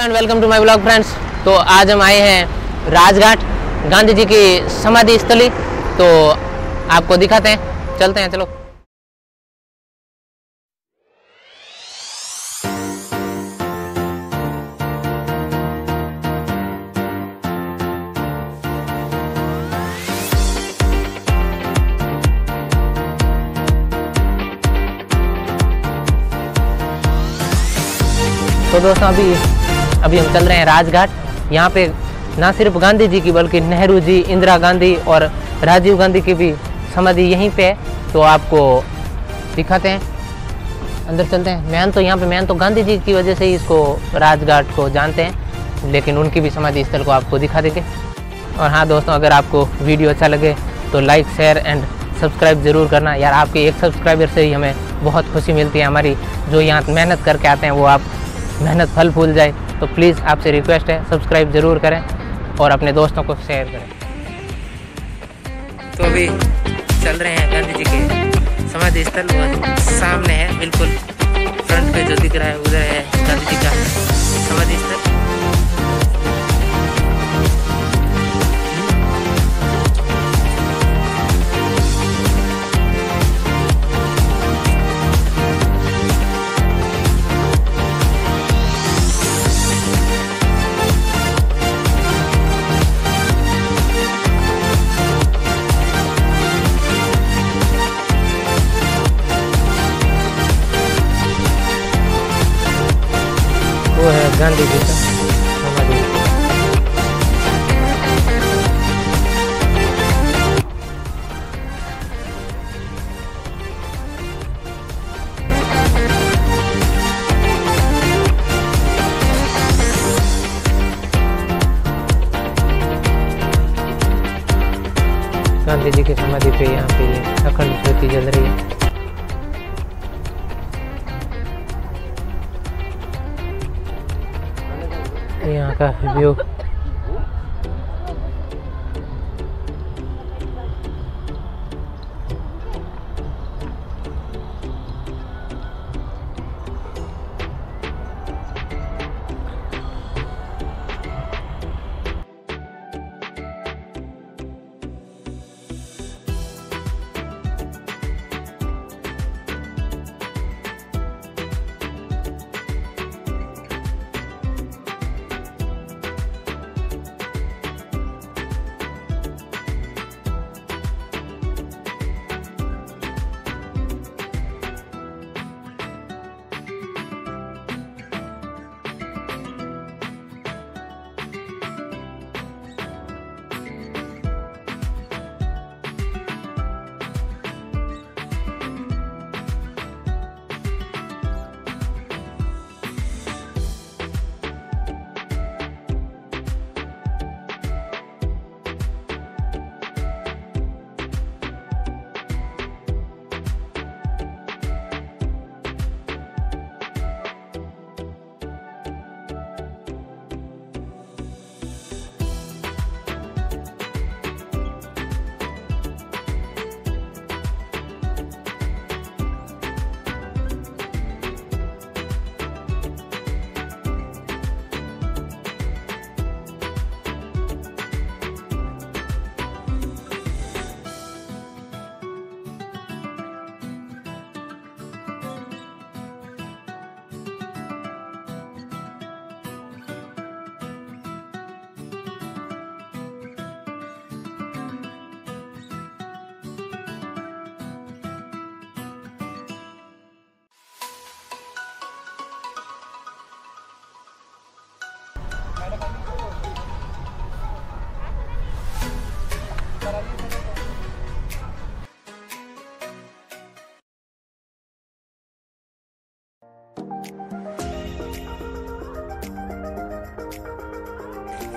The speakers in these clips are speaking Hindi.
And welcome to my blog friends तो आज हम आए हैं राजघाट गांधी जी की समाधि स्थली। तो आपको दिखाते हैं, चलते हैं, चलो। तो दोस्तों, अभी अभी हम चल रहे हैं राजघाट। यहाँ पे ना सिर्फ़ गांधी जी की, बल्कि नेहरू जी, इंदिरा गांधी और राजीव गांधी की भी समाधि यहीं पे है। तो आपको दिखाते हैं। अंदर चलते हैं। मैन तो यहाँ पे, मैन तो गांधी जी की वजह से ही इसको राजघाट को जानते हैं, लेकिन उनकी भी समाधि स्थल को आपको दिखा देंगे। और हाँ दोस्तों, अगर आपको वीडियो अच्छा लगे तो लाइक, शेयर एंड सब्सक्राइब ज़रूर करना। यार, आपके एक सब्सक्राइबर से ही हमें बहुत खुशी मिलती है हमारी। जो यहाँ मेहनत करके आते हैं, वो आप मेहनत फल फूल जाए। तो प्लीज़ आपसे रिक्वेस्ट है, सब्सक्राइब ज़रूर करें और अपने दोस्तों को शेयर करें। तो अभी चल रहे हैं गांधी जी के समाधि स्थल सामने है, बिल्कुल फ्रंट पे जो दिख रहा है, उधर है गांधी जी का समाधि स्थल। गांधी जी की समाधि पे यहाँ पे अखंड ज्योति जल रही है। यहाँ का व्यू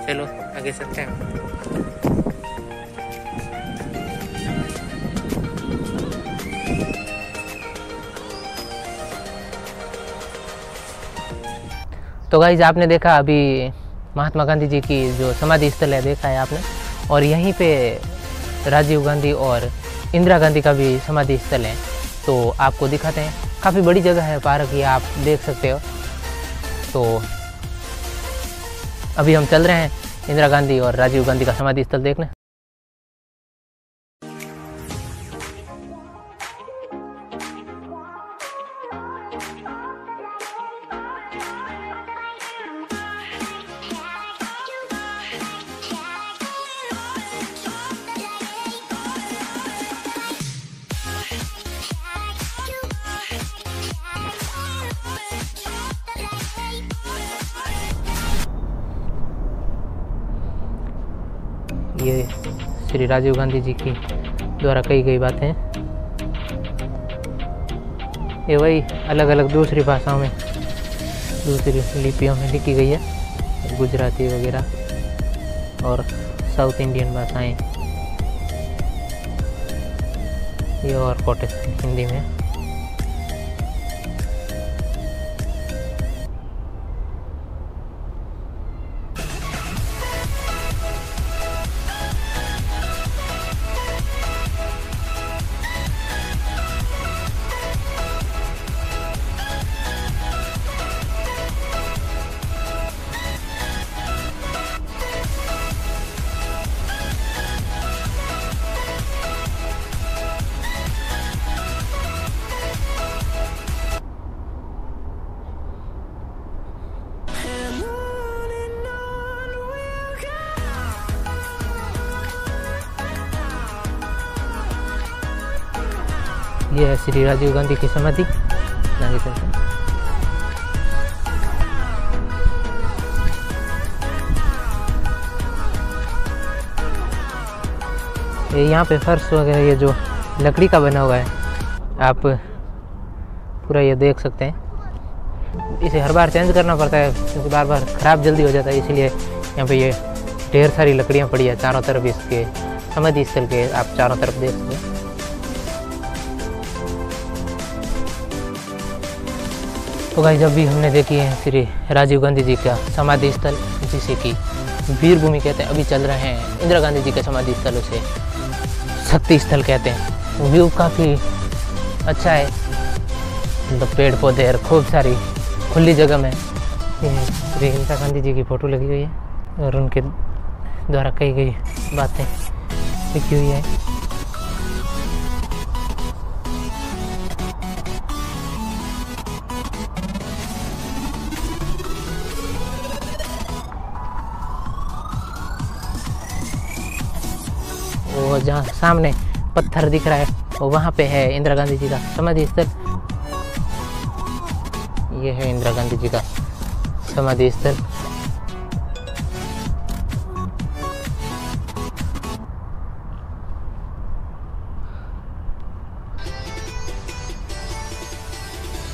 चलो आगे चलते हैं तो गाइज़ आपने देखा अभी महात्मा गांधी जी की जो समाधि स्थल है, देखा है आपने? और यहीं पे राजीव गांधी और इंदिरा गांधी का भी समाधि स्थल है। तो आपको दिखाते हैं। काफ़ी बड़ी जगह है, पार्क, ये आप देख सकते हो। तो अभी हम चल रहे हैं इंदिरा गांधी और राजीव गांधी का समाधि स्थल देखने। श्री राजीव गांधी जी की द्वारा कही गई बातें। ये वही अलग अलग दूसरी भाषाओं में, दूसरी लिपियों में लिखी गई है। गुजराती वगैरह और साउथ इंडियन भाषाएँ। ये और कोटेशन हिंदी में। ये है श्री राजीव गांधी की समाधि। ये यहाँ पे फर्श वगैरह, ये जो लकड़ी का बना हुआ है, आप पूरा ये देख सकते हैं। इसे हर बार चेंज करना पड़ता है, क्योंकि बार बार ख़राब जल्दी हो जाता है, इसलिए यहाँ पे ये ढेर सारी लकड़ियाँ पड़ी है, चारों तरफ़ इसके समाधि स्थल के आप चारों तरफ़ देख सकते हैं। तो भाई जब भी हमने देखी है श्री राजीव गांधी जी का समाधि स्थल, जिसे कि वीर भूमि कहते हैं, अभी चल रहे हैं, इंदिरा गांधी जी के समाधि स्थल उसे शक्ति स्थल कहते हैं व्यू काफ़ी अच्छा है। मतलब पेड़ पौधे और खूब सारी खुली जगह में श्री इंदिरा गांधी जी की फ़ोटो लगी हुई है और उनके द्वारा कही गई बातें लिखी हुई है। वो जहाँ सामने पत्थर दिख रहा है वो वहाँ पे है इंदिरा गांधी जी का समाधि स्थल। ये है इंदिरा गांधी जी का समाधि स्थल।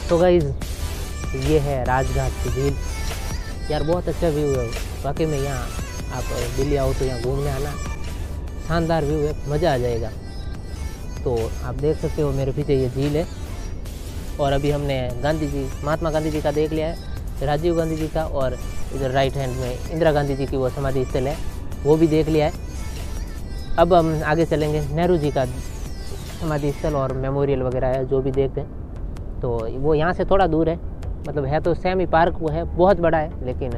तो गाइज़ ये है राजघाट की झील यार, बहुत अच्छा व्यू है। वाकई में यहाँ आप दिल्ली आओ तो यहाँ घूमने आना। शानदार व्यू है, मज़ा आ जाएगा। तो आप देख सकते हो मेरे पीछे ये झील है। और अभी हमने गांधी जी, महात्मा गांधी जी का देख लिया है, राजीव गांधी जी का और इधर राइट हैंड में इंदिरा गांधी जी की वो समाधि स्थल है, वो भी देख लिया है। अब हम आगे चलेंगे नेहरू जी का समाधि स्थल और मेमोरियल वगैरह है, जो भी देखते हैं। तो वो यहाँ से थोड़ा दूर है मतलब है तो सेम ही पार्क वो है, बहुत बड़ा है, लेकिन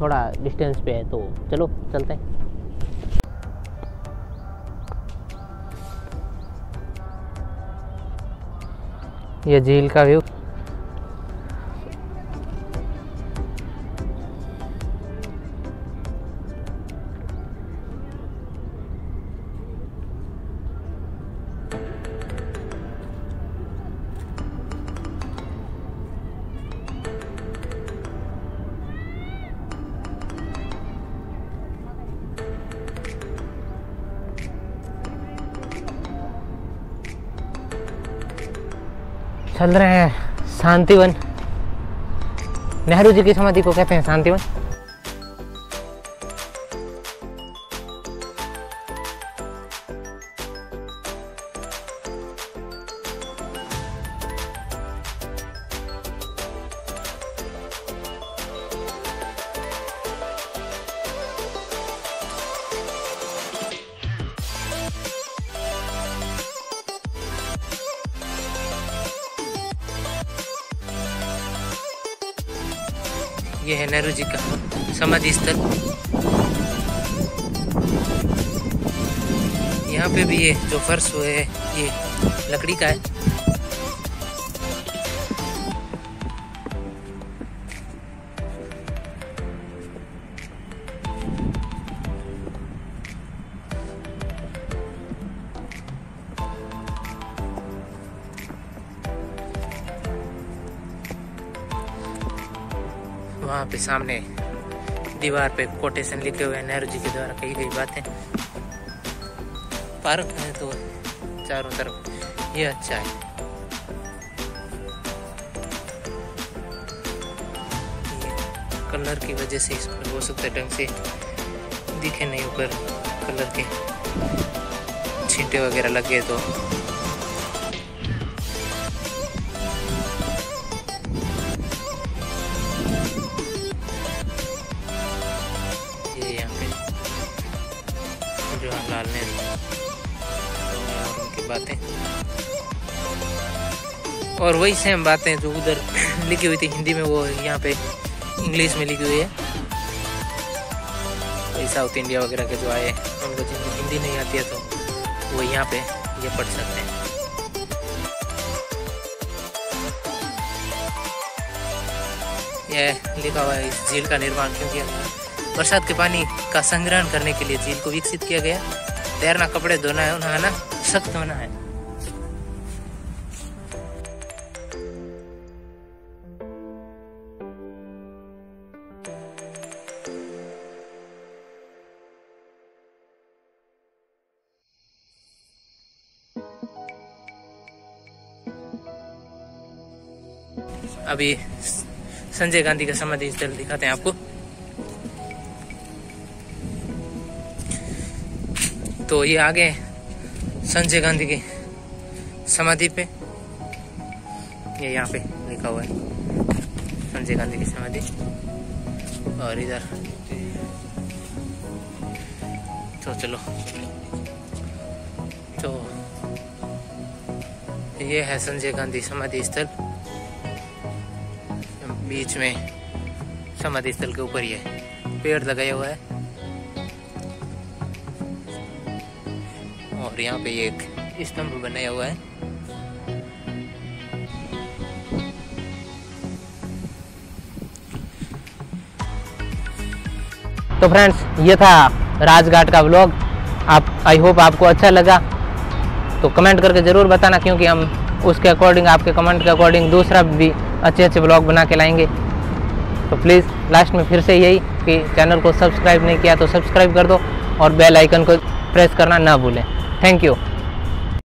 थोड़ा डिस्टेंस पे है तो चलो, चलते हैं। ये झील का व्यू। चल रहे हैं शांतिवन। नेहरू जी की समाधि को कहते हैं शांतिवन। ये है नेहरू जी का समाधि स्थल। यहाँ पे भी ये जो फर्श हुए है, ये लकड़ी का है। वहाँ पे सामने दीवार पे कोटेशन लिखे हुए नेहरू जी के द्वारा कही गई बातें। पार्क है तो चारों तरफ़। ये अच्छा है। कलर की वजह से इसमें हो सकता है ढंग से दिखे नहीं ऊपर कलर के। छींटे वगैरह लगे तो जो लाल नेहरू और उनकी बातें। और वही सेम बातें जो उधर लिखी हुई थी हिंदी में, वो यहाँ पे इंग्लिश में लिखी हुई है। वही साउथ इंडिया वगैरह के जो आए उनको जिनको हिंदी नहीं आती है तो वो यहाँ पे ये पढ़ सकते हैं। यह लिखा हुआ है इस झील का निर्माण क्यों किया बरसात के पानी का संग्रहण करने के लिए झील को विकसित किया गया। तैरना कपड़े धोना है नहाना सख्त होना है। अभी संजय गांधी का समाधि स्थल दिखाते हैं आपको। तो ये आगे संजय गांधी की समाधि पे। ये यहाँ पे लिखा हुआ है। संजय गांधी की समाधि। और इधर। तो चलो। तो ये है संजय गांधी समाधि स्थल। बीच में समाधि स्थल के ऊपर ये पेड़ लगाया हुआ है। और यहाँ पे एक स्तंभ बनाया हुआ है। तो फ्रेंड्स ये था राजघाट का व्लॉग आप आई होप आपको अच्छा लगा। तो कमेंट करके ज़रूर बताना, क्योंकि हम उसके अकॉर्डिंग आपके कमेंट के अकॉर्डिंग दूसरा भी अच्छे अच्छे ब्लॉग बना के लाएँगे। तो प्लीज़ लास्ट में फिर से यही कि चैनल को सब्सक्राइब नहीं किया तो सब्सक्राइब कर दो और बेल आइकन को प्रेस करना ना भूलें। Thank you